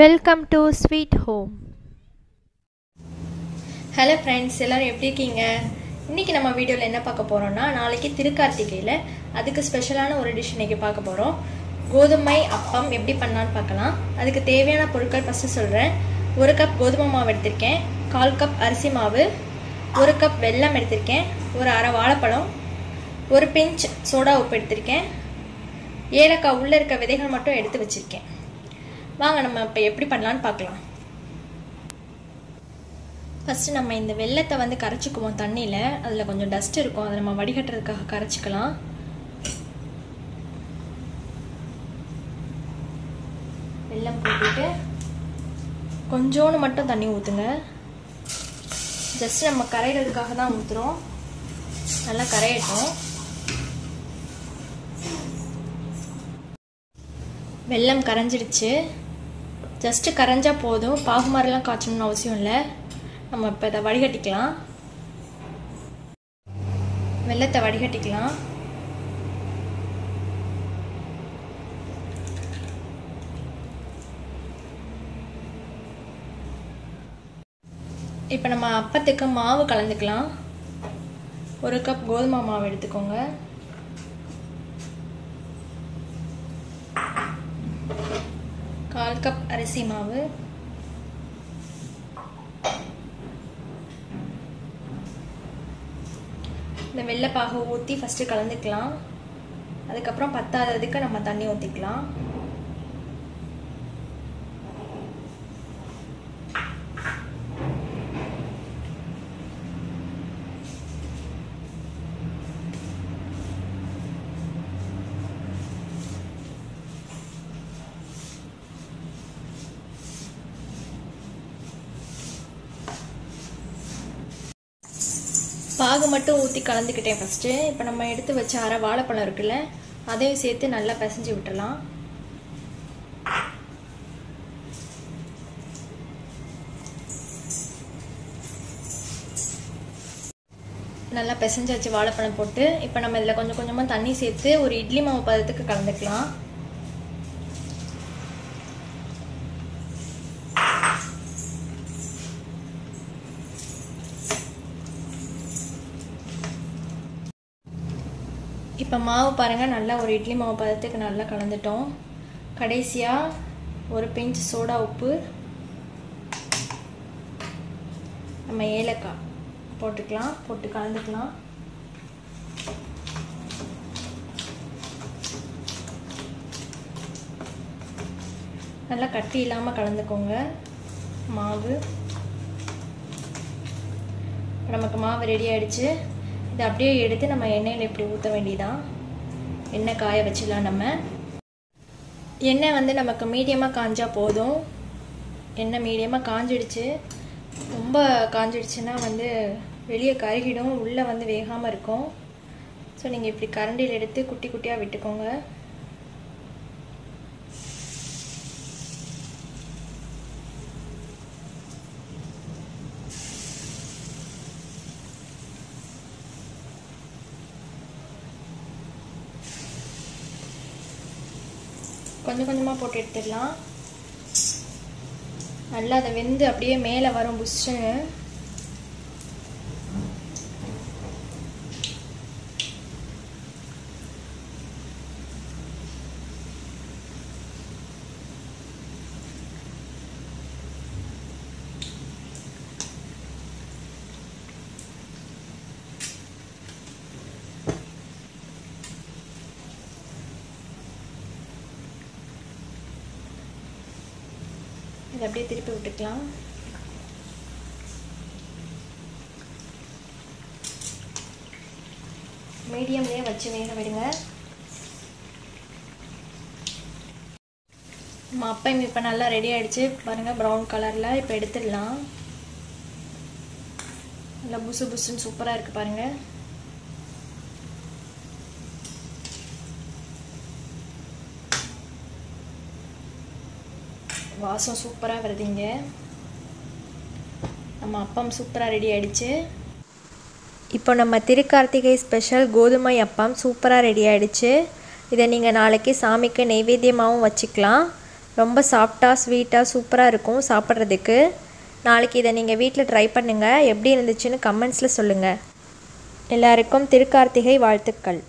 Welcome to sweet home hello friends எல்லோரும் எப்படி இருக்கீங்க? இன்றைக்கி நம்ம வீடியோவில் என்ன பார்க்க போகிறோம்னா நாளைக்கு திருக்கார்த்திகையில் அதுக்கு ஸ்பெஷலான ஒரு டிஷ் இன்றைக்கி பார்க்க போகிறோம் கோதுமை அப்பம் எப்படி பண்ணலான்னு பார்க்கலாம். அதுக்கு தேவையான பொருட்கள் ஃபஸ்ட்டு சொல்கிறேன் ஒரு கப் கோதுமை மாவு எடுத்திருக்கேன். கால் கப் அரிசி மாவு. ஒரு கப் வெல்லம் எடுத்திருக்கேன். ஒரு அரை வாழைப்பழம் ஒரு பிஞ்ச் சோடா உப்பு எடுத்திருக்கேன். ஏலக்காய் உள்ளே இருக்க விதைகள் மட்டும் எடுத்து வச்சுருக்கேன். வாங்க நம்ம இப்போ எப்படி பண்ணலான்னு பார்க்கலாம். ஃபஸ்ட்டு நம்ம இந்த வெள்ளத்தை வந்து கரைச்சிக்குவோம் தண்ணியில். அதில் கொஞ்சம் டஸ்ட் இருக்கும். அதை நம்ம வடிகட்டுறதுக்காக கரைச்சிக்கலாம். வெள்ளம் போட்டுட்டு கொஞ்சோண்டு மட்டும் தண்ணி ஊற்றுங்க ஜஸ்ட் நம்ம கரையிறதுக்காக தான் ஊற்றுறோம் நல்லா கரையட்டும். வெள்ளம் கரைஞ்சிடுச்சு ஜஸ்ட்டு கரைஞ்சா போதும். பாகு மாதிரிலாம் காய்ச்சணும்னு அவசியம் இல்லை. நம்ம இப்போ இதை வடிகட்டிக்கலாம். வெள்ளத்தை வடிகட்டிக்கலாம். இப்போ நம்ம அப்பத்துக்கு மாவு கலந்துக்கலாம். ஒரு கப் கோதுமை மாவு எடுத்துக்கோங்க. கால் கப் அரிசி மாவு. இந்த வெள்ளைப்பாக ஊற்றி ஃபஸ்ட்டு கலந்துக்கலாம். அதுக்கப்புறம் பத்தாததுக்கு நம்ம தண்ணி ஊற்றிக்கலாம் பாகு மட்டும் ஊற்றி கலந்துக்கிட்டேன் ஃபஸ்ட்டு இப்போ நம்ம எடுத்து வச்ச அரை வாழைப்பழம் இருக்குல்ல அதையும் சேர்த்து நல்லா பிசைஞ்சு விட்டுறலாம் நல்லா பிசைஞ்சாச்சு வாழைப்பழம் போட்டு இப்போ நம்ம இதில் கொஞ்சம் கொஞ்சமாக தண்ணி சேர்த்து ஒரு இட்லி மாவு பதத்துக்கு கலந்துக்கலாம். இப்போ மாவு பாருங்கள் நல்லா ஒரு இட்லி மாவு பதத்துக்கு நல்லா கலந்துட்டோம். கடைசியாக ஒரு பிஞ்ச் சோடா உப்பு நம்ம ஏலக்காய் போட்டுக்கலாம் போட்டு கலந்துக்கலாம். நல்லா கட்டி இல்லாமல் கலந்துக்கோங்க மாவு. நமக்கு மாவு ரெடி ஆகிடுச்சு இதை அப்படியே எடுத்து நம்ம எண்ணெயில் இப்படி ஊற்ற வேண்டியதான் எண்ணெய் காய வச்சிடலாம் நம்ம. எண்ணெய் வந்து நமக்கு மீடியமாக காஞ்சா போதும். எண்ணெய் மீடியமாக காஞ்சிடுச்சு. ரொம்ப காஞ்சிடுச்சுன்னா வந்து வெளியே கருகிடும். உள்ளே வந்து வேகாமல் இருக்கும். ஸோ நீங்கள் இப்படி கரண்டியில் எடுத்து குட்டி குட்டியாக விட்டுக்கோங்க. கொஞ்சம் கொஞ்சமாக போட்டு எடுத்துடலாம். நல்லா அதை வெந்து அப்படியே மேலே வரும் புஷ்ஷுன்னு. இதை அப்படியே திருப்பி விட்டுக்கலாம். மீடியம்லேயே வச்சு வேக விடுங்க. நம்ம அப்பையும் இப்போ நல்லா ரெடி ஆகிடுச்சு பாருங்கள் ப்ரௌன் கலரில் இப்போ எடுத்துடலாம். நல்லா புசு புசுன்னு சூப்பராக இருக்குது பாருங்கள் வாசம் சூப்பராக வருதுங்க. நம்ம அப்பம் சூப்பராக ரெடி ஆகிடுச்சு இப்போ நம்ம திருக்கார்த்திகை ஸ்பெஷல் கோதுமை அப்பம் சூப்பராக ரெடி ஆகிடுச்சு இதை நீங்கள் நாளைக்கு சாமிக்கு நெய்வேத்தியமாகவும் வச்சுக்கலாம். ரொம்ப சாஃப்டாக ஸ்வீட்டாக சூப்பராக இருக்கும் சாப்பிட்றதுக்கு. நாளைக்கு இதை நீங்கள் வீட்டில் ட்ரை பண்ணுங்கள் எப்படி இருந்துச்சுன்னு கமெண்ட்ஸில் சொல்லுங்கள் எல்லாருக்கும் திருக்கார்த்திகை வாழ்த்துக்கள்.